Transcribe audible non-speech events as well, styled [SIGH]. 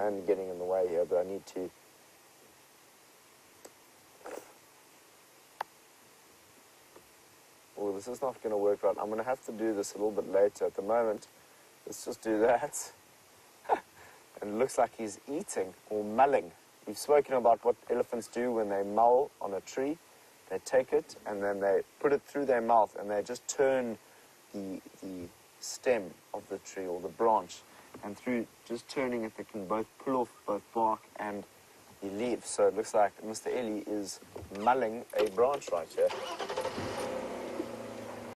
and getting in the way here, but I need to. Oh, this is not going to work right. I'm going to have to do this a little bit later. At the moment, let's just do that. [LAUGHS] and it looks like he's eating or mulling. We've spoken about what elephants do when they mull on a tree. They take it and then they put it through their mouth and they just turn the, the stem of the tree or the branch. And through just turning it, they can both pull off both bark and the leaves. So it looks like Mr. Ellie is mulling a branch right here.